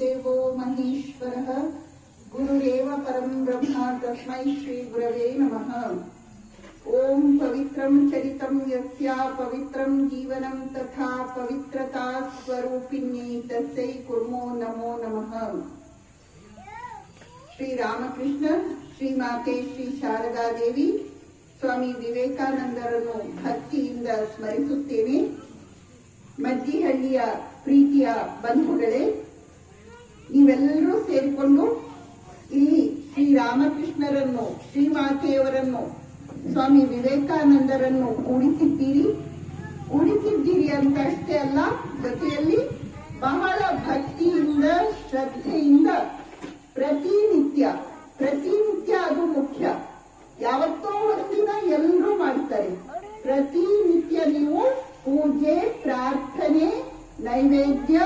गुरुर्देवो महेश्वरः गुरुरेव परं ब्रह्म तस्मै श्रीगुरवे नमः ॐ पवित्रं चरितं यस्या पवित्रं जीवनं तथा पवित्रता स्वरूपिण्यै तस्यै कुर्मो नमो नमः ಶ್ರೀರಾಮಕೃಷ್ಣ ಶ್ರೀಮಾತೆ ಶ್ರೀ ಶಾರದಾದೇವಿ ಸ್ವಾಮಿ ವಿವೇಕಾನಂದರನ್ನು ಭಕ್ತಿಯಿಂದ ಸ್ಮರಿಸುತ್ತೇನೆ ಮಜ್ಜಿಹಳ್ಳಿಯ ಪ್ರೀತಿಯ ಬಂಧುಗಳೇ ನೀವೆಲ್ಲರೂ ಸೇರಿಕೊಂಡು ಇಲ್ಲಿ ಶ್ರೀ ಮಾತೆಯವರನ್ನು, ಸ್ವಾಮಿ ವಿವೇಕಾನಂದರನ್ನು ಕೂಡಿಸಿದ್ದೀರಿ. ಕೂಡಿಸಿದ್ದೀರಿ ಅಂತ ಅಷ್ಟೇ ಅಲ್ಲ, ಜೊತೆಯಲ್ಲಿ ಬಹಳ ಭಕ್ತಿಯಿಂದ, ಶ್ರದ್ಧೆಯಿಂದ ಪ್ರತಿನಿತ್ಯ ಪ್ರತಿನಿತ್ಯ ಅದು ಮುಖ್ಯ. ಯಾವತ್ತೋ ಒಂದಿನ ಎಲ್ಲರೂ ಮಾಡ್ತಾರೆ. ಪ್ರತಿನಿತ್ಯ ನೀವು ಪೂಜೆ, ಪ್ರಾರ್ಥನೆ, ನೈವೇದ್ಯ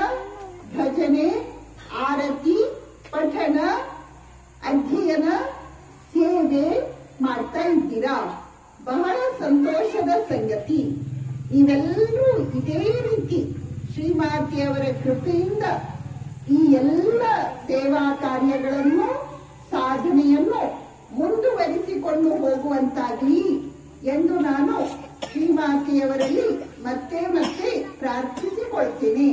ಅಧ್ಯಯನ ಸೇವೆ ಮಾಡ್ತಾ ಇದ್ದೀರಾ? ಬಹಳ ಸಂತೋಷದ ಸಂಗತಿ. ನೀವೆಲ್ಲರೂ ಇದೇ ರೀತಿ ಶ್ರೀಮಾತಿಯವರ ಕೃಪೆಯಿಂದ ಈ ಎಲ್ಲ ಸೇವಾ ಕಾರ್ಯಗಳನ್ನು, ಸಾಧನೆಯನ್ನು ಮುಂದುವರಿಸಿಕೊಂಡು ಹೋಗುವಂತಾಗಲಿ ಎಂದು ನಾನು ಶ್ರೀಮಾತಿಯವರಲ್ಲಿ ಮತ್ತೆ ಮತ್ತೆ ಪ್ರಾರ್ಥಿಸಿಕೊಳ್ತೇನೆ.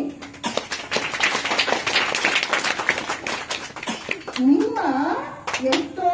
ನಿಮ್ಮ ಎಷ್ಟೋ